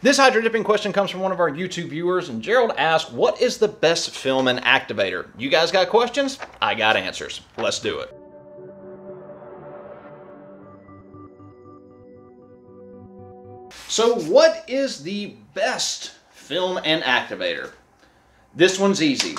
This hydro dipping question comes from one of our YouTube viewers, and Gerald asked, What is the best film and activator? You guys got questions? I got answers. Let's do it. So, what is the best film and activator? This one's easy.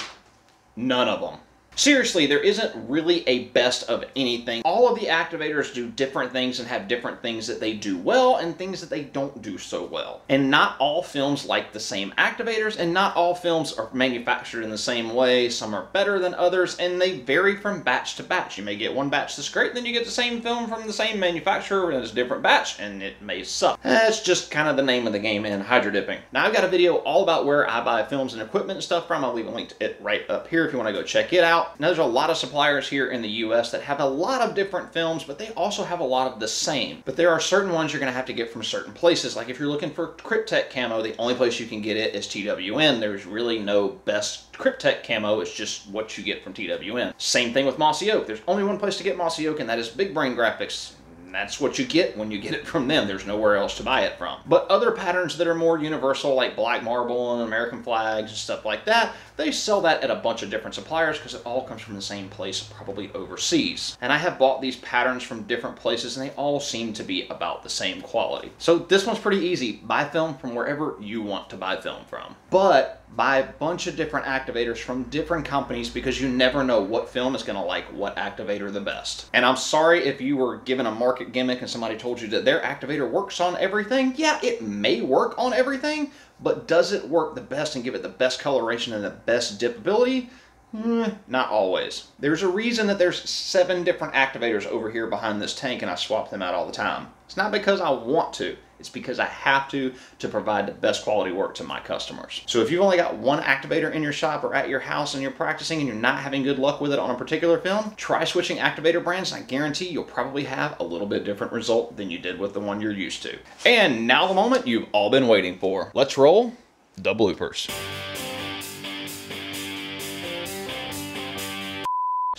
None of them. Seriously, there isn't really a best of anything. All of the activators do different things and have different things that they do well and things that they don't do so well. And not all films like the same activators and not all films are manufactured in the same way. Some are better than others and they vary from batch to batch. You may get one batch that's great, then you get the same film from the same manufacturer and it's a different batch and it may suck. That's just kind of the name of the game in hydro dipping. Now I've got a video all about where I buy films and equipment and stuff from. I'll leave a link to it right up here if you want to go check it out. Now, there's a lot of suppliers here in the US that have a lot of different films, but they also have a lot of the same. But there are certain ones you're going to have to get from certain places. Like if you're looking for Kryptek camo, the only place you can get it is TWN. There's really no best Kryptek camo. It's just what you get from TWN. Same thing with Mossy Oak. There's only one place to get Mossy Oak, and that is Big Brain Graphics. And that's what you get when you get it from them. There's nowhere else to buy it from. But other patterns that are more universal, like black marble and American flags and stuff like that, they sell that at a bunch of different suppliers because it all comes from the same place, probably overseas. And I have bought these patterns from different places and they all seem to be about the same quality. So this one's pretty easy. Buy film from wherever you want to buy film from. But buy a bunch of different activators from different companies because you never know what film is going to like what activator the best. And I'm sorry if you were given a market gimmick and somebody told you that their activator works on everything. Yeah, it may work on everything, but does it work the best and give it the best coloration and the best dipability? Mm, not always. There's a reason that there's seven different activators over here behind this tank and I swap them out all the time. It's not because I want to. It's because I have to to provide the best quality work to my customers. So if you've only got one activator in your shop or at your house and you're practicing and you're not having good luck with it on a particular film, try switching activator brands and I guarantee you'll probably have a little bit different result than you did with the one you're used to. And now the moment you've all been waiting for. Let's roll the bloopers.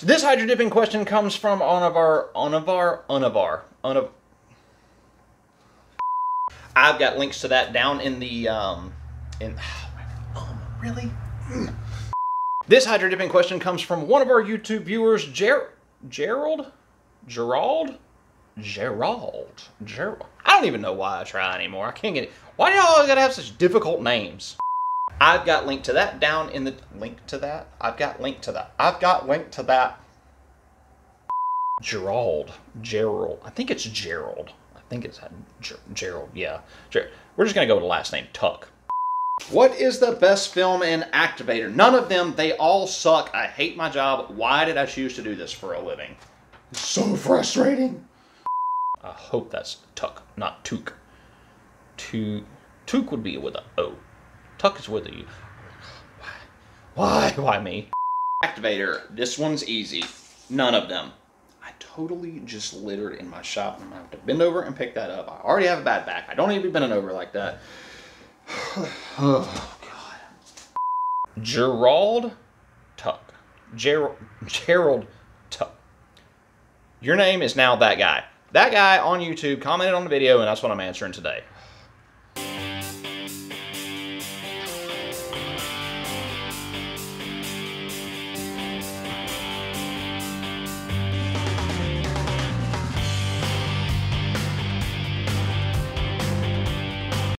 So this hydro dipping question comes from of our, one of, I've got links to that down in the, um, in, oh, really? This hydro dipping question comes from one of our YouTube viewers, Ger Gerald? Gerald? Gerald. Gerald. I don't even know why I try anymore. I can't get it. Why do y'all gotta have such difficult names? I've got link to that down in the link to that. I've got link to that. I've got link to that. Gerald. Gerald. I think it's Gerald. I think it's Ger Gerald. Yeah. Ger We're just gonna go with the last name Tuck. What is the best film in activator? None of them. They all suck. I hate my job. Why did I choose to do this for a living? It's so frustrating. I hope that's Tuck, not Took. Took would be with a O. Tuck is with a U. Why? Why me? Activator. This one's easy. None of them. I totally just littered in my shop. I'm gonna have to bend over and pick that up. I already have a bad back. I don't need to be bending over like that. oh God. Gerald Tuck. Gerald Gerald Tuck. Your name is now that guy. That guy on YouTube commented on the video, and that's what I'm answering today.